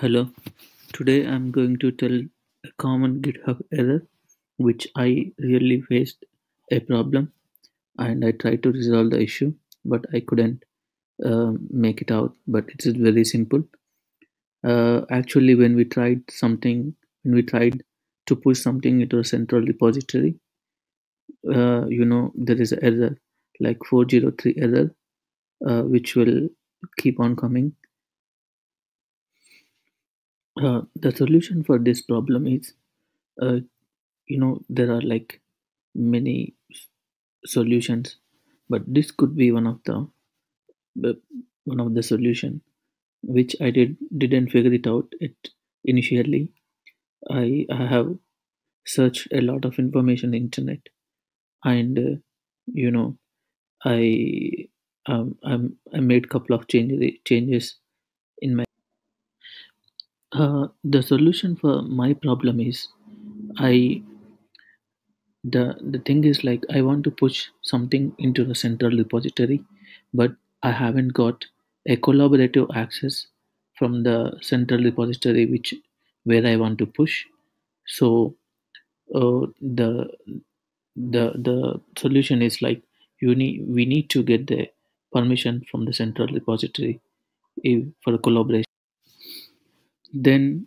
Hello, today I'm going to tell a common GitHub error which I really faced a problem and I tried to resolve the issue but I couldn't uh, make it out. But it is very simple. Uh, actually, when we tried something, when we tried to push something into a central repository, uh, you know, there is an error like 403 error uh, which will keep on coming. Uh, the solution for this problem is uh, you know there are like many solutions but this could be one of the one of the solution which i did didn't figure it out it initially. I i have searched a lot of information internet and uh, you know i um, I'm, i made couple of changes changes uh, the solution for my problem is i the the thing is like i want to push something into the central repository but i haven't got a collaborative access from the central repository which where i want to push. So uh, the the the solution is like you need we need to get the permission from the central repository if, for collaboration then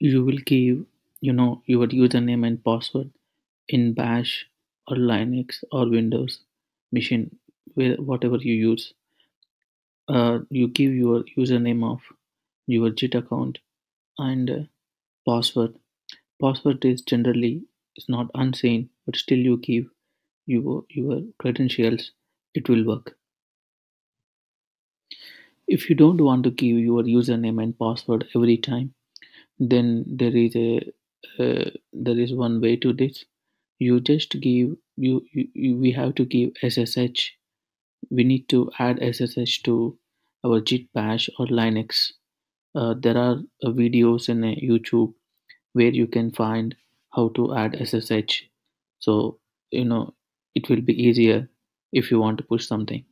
you will give you know your username and password in bash or linux or windows machine where whatever you use. Uh, you give your username of your git account and uh, password. Password is generally is not unseen but still you give your your credentials. It will work if you don't want to give your username and password every time then there is a uh, there is one way to this. You just give you, you, we have to give ssh we need to add ssh to our git bash or linux. Uh, there are uh, videos in uh, youtube where you can find how to add ssh so you know it will be easier if you want to push something